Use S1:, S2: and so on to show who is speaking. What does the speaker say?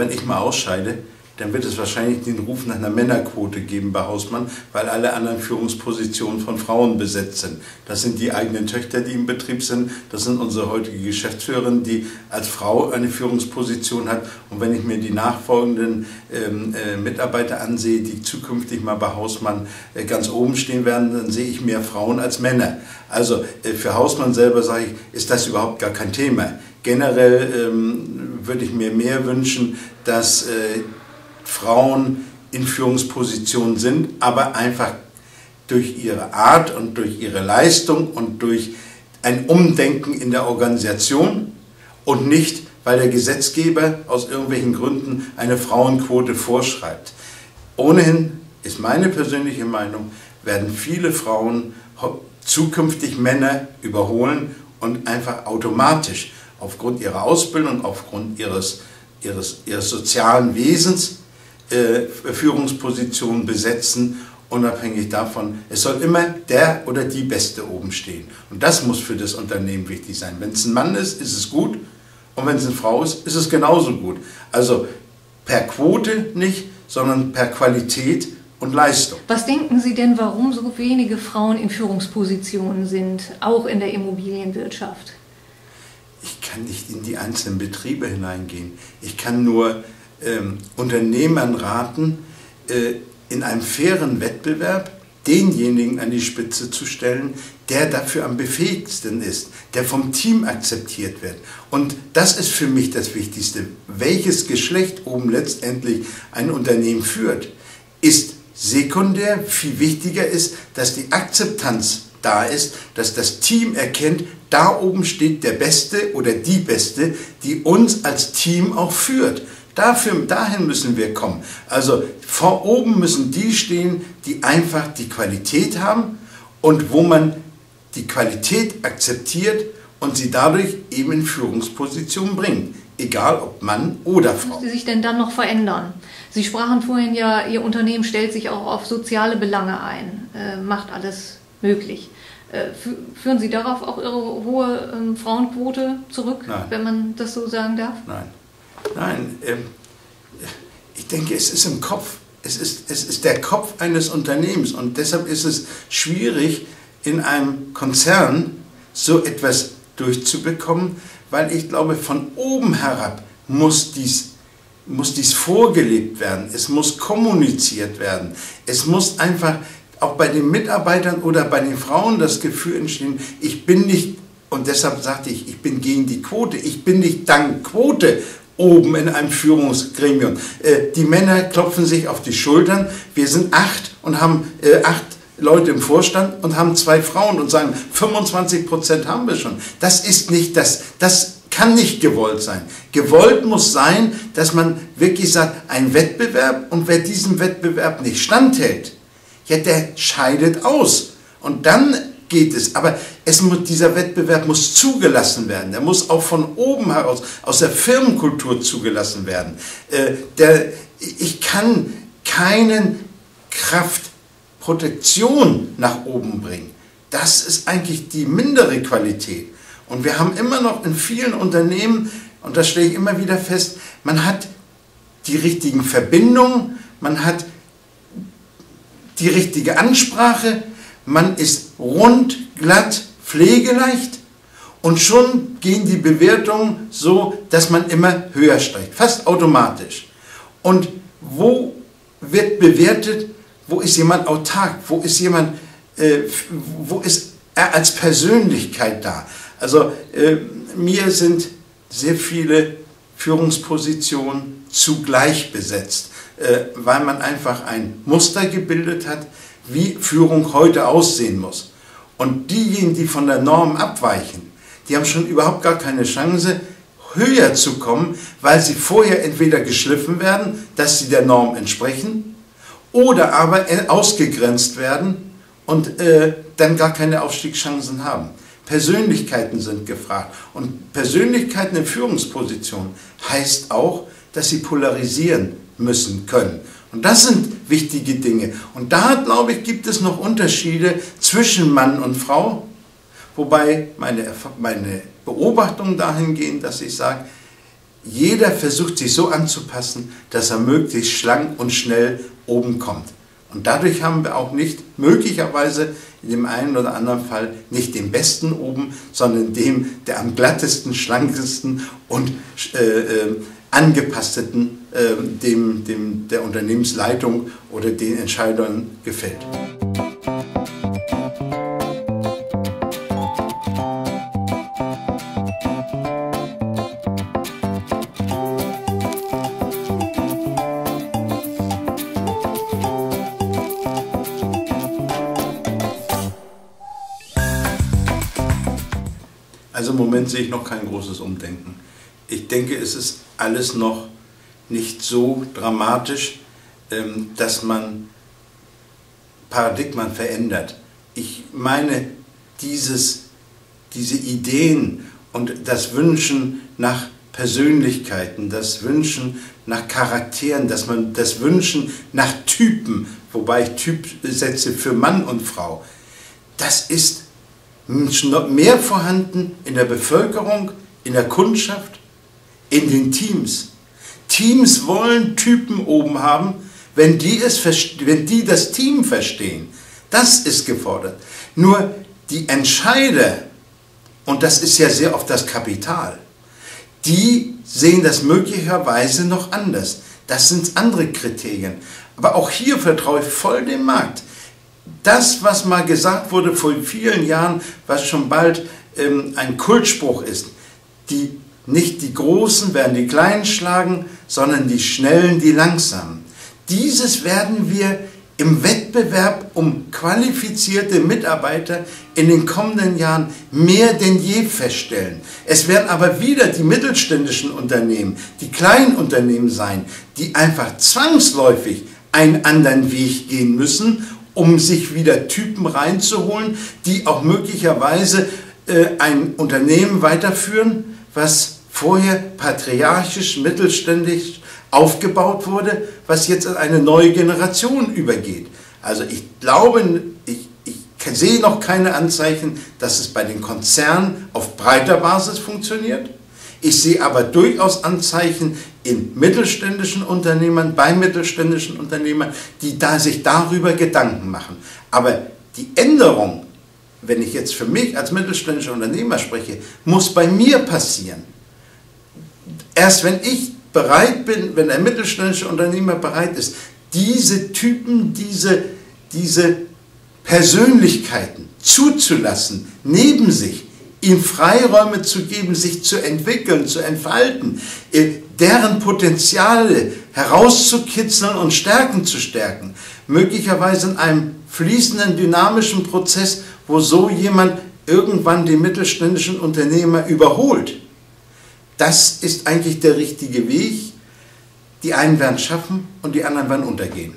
S1: wenn ich mal ausscheide, dann wird es wahrscheinlich den Ruf nach einer Männerquote geben bei Hausmann, weil alle anderen Führungspositionen von Frauen besetzt sind. Das sind die eigenen Töchter, die im Betrieb sind. Das sind unsere heutige Geschäftsführerin, die als Frau eine Führungsposition hat. Und wenn ich mir die nachfolgenden ähm, äh, Mitarbeiter ansehe, die zukünftig mal bei Hausmann äh, ganz oben stehen werden, dann sehe ich mehr Frauen als Männer. Also äh, für Hausmann selber sage ich, ist das überhaupt gar kein Thema. Generell ähm, würde ich mir mehr wünschen, dass äh, Frauen in Führungspositionen sind, aber einfach durch ihre Art und durch ihre Leistung und durch ein Umdenken in der Organisation und nicht, weil der Gesetzgeber aus irgendwelchen Gründen eine Frauenquote vorschreibt. Ohnehin ist meine persönliche Meinung, werden viele Frauen zukünftig Männer überholen und einfach automatisch aufgrund ihrer Ausbildung, aufgrund ihres, ihres, ihres sozialen Wesens äh, Führungspositionen besetzen, unabhängig davon. Es soll immer der oder die Beste oben stehen. Und das muss für das Unternehmen wichtig sein. Wenn es ein Mann ist, ist es gut. Und wenn es eine Frau ist, ist es genauso gut. Also per Quote nicht, sondern per Qualität und Leistung.
S2: Was denken Sie denn, warum so wenige Frauen in Führungspositionen sind, auch in der Immobilienwirtschaft?
S1: Kann nicht in die einzelnen Betriebe hineingehen. Ich kann nur ähm, Unternehmern raten, äh, in einem fairen Wettbewerb denjenigen an die Spitze zu stellen, der dafür am befähigsten ist, der vom Team akzeptiert wird. Und das ist für mich das Wichtigste. Welches Geschlecht oben letztendlich ein Unternehmen führt, ist sekundär. Viel wichtiger ist, dass die Akzeptanz da ist, dass das Team erkennt, da oben steht der Beste oder die Beste, die uns als Team auch führt. Dafür, dahin müssen wir kommen. Also vor oben müssen die stehen, die einfach die Qualität haben und wo man die Qualität akzeptiert und sie dadurch eben in Führungspositionen bringt. Egal ob Mann oder Frau.
S2: Muss sie sich denn dann noch verändern? Sie sprachen vorhin ja, Ihr Unternehmen stellt sich auch auf soziale Belange ein, äh, macht alles möglich. Äh, führen Sie darauf auch Ihre hohe ähm, Frauenquote zurück, Nein. wenn man das so sagen darf?
S1: Nein. Nein, ähm, ich denke, es ist im Kopf. Es ist, es ist der Kopf eines Unternehmens und deshalb ist es schwierig, in einem Konzern so etwas durchzubekommen, weil ich glaube, von oben herab muss dies, muss dies vorgelebt werden, es muss kommuniziert werden, es muss einfach auch bei den Mitarbeitern oder bei den Frauen das Gefühl entstehen, ich bin nicht, und deshalb sagte ich, ich bin gegen die Quote, ich bin nicht dank Quote oben in einem Führungsgremium. Äh, die Männer klopfen sich auf die Schultern. Wir sind acht und haben äh, acht Leute im Vorstand und haben zwei Frauen und sagen, 25 Prozent haben wir schon. Das ist nicht das, das kann nicht gewollt sein. Gewollt muss sein, dass man wirklich sagt, ein Wettbewerb und wer diesem Wettbewerb nicht standhält, ja, der scheidet aus. Und dann geht es. Aber es muss, dieser Wettbewerb muss zugelassen werden. Der muss auch von oben heraus, aus der Firmenkultur zugelassen werden. Äh, der, ich kann keinen Kraftprotektion nach oben bringen. Das ist eigentlich die mindere Qualität. Und wir haben immer noch in vielen Unternehmen, und das stelle ich immer wieder fest, man hat die richtigen Verbindungen, man hat die richtige Ansprache, man ist rund, glatt, pflegeleicht. Und schon gehen die Bewertungen so, dass man immer höher steigt, fast automatisch. Und wo wird bewertet, wo ist jemand autark, wo ist jemand, äh, wo ist er als Persönlichkeit da? Also äh, mir sind sehr viele Führungspositionen zugleich besetzt, weil man einfach ein Muster gebildet hat, wie Führung heute aussehen muss. Und diejenigen, die von der Norm abweichen, die haben schon überhaupt gar keine Chance, höher zu kommen, weil sie vorher entweder geschliffen werden, dass sie der Norm entsprechen, oder aber ausgegrenzt werden und äh, dann gar keine Aufstiegschancen haben. Persönlichkeiten sind gefragt. Und Persönlichkeiten in Führungspositionen heißt auch, dass sie polarisieren müssen können. Und das sind wichtige Dinge. Und da, glaube ich, gibt es noch Unterschiede zwischen Mann und Frau, wobei meine, meine Beobachtungen dahin gehen, dass ich sage, jeder versucht sich so anzupassen, dass er möglichst schlank und schnell oben kommt. Und dadurch haben wir auch nicht möglicherweise in dem einen oder anderen Fall nicht den besten oben, sondern dem, der am glattesten, schlankesten und äh, äh, angepassten äh, dem, dem der Unternehmensleitung oder den Entscheidern gefällt. Also im Moment sehe ich noch kein großes Umdenken. Ich denke, es ist alles noch nicht so dramatisch, ähm, dass man Paradigmen verändert. Ich meine, dieses, diese Ideen und das Wünschen nach Persönlichkeiten, das Wünschen nach Charakteren, dass man das Wünschen nach Typen, wobei ich Typ setze für Mann und Frau, das ist mehr vorhanden in der Bevölkerung, in der Kundschaft, in den Teams. Teams wollen Typen oben haben, wenn die, es, wenn die das Team verstehen. Das ist gefordert. Nur die Entscheider, und das ist ja sehr oft das Kapital, die sehen das möglicherweise noch anders. Das sind andere Kriterien. Aber auch hier vertraue ich voll dem Markt das, was mal gesagt wurde vor vielen Jahren, was schon bald ähm, ein Kultspruch ist, die, nicht die Großen werden die Kleinen schlagen, sondern die Schnellen die Langsamen. Dieses werden wir im Wettbewerb um qualifizierte Mitarbeiter in den kommenden Jahren mehr denn je feststellen. Es werden aber wieder die mittelständischen Unternehmen, die kleinen Unternehmen sein, die einfach zwangsläufig einen anderen Weg gehen müssen um sich wieder Typen reinzuholen, die auch möglicherweise äh, ein Unternehmen weiterführen, was vorher patriarchisch, mittelständisch aufgebaut wurde, was jetzt an eine neue Generation übergeht. Also ich glaube, ich, ich sehe noch keine Anzeichen, dass es bei den Konzernen auf breiter Basis funktioniert. Ich sehe aber durchaus Anzeichen in mittelständischen Unternehmern, bei mittelständischen Unternehmern, die da sich darüber Gedanken machen. Aber die Änderung, wenn ich jetzt für mich als mittelständischer Unternehmer spreche, muss bei mir passieren. Erst wenn ich bereit bin, wenn ein mittelständischer Unternehmer bereit ist, diese Typen, diese, diese Persönlichkeiten zuzulassen, neben sich, ihm Freiräume zu geben, sich zu entwickeln, zu entfalten, äh, deren Potenziale herauszukitzeln und Stärken zu stärken. Möglicherweise in einem fließenden, dynamischen Prozess, wo so jemand irgendwann den mittelständischen Unternehmer überholt. Das ist eigentlich der richtige Weg. Die einen werden schaffen und die anderen werden untergehen.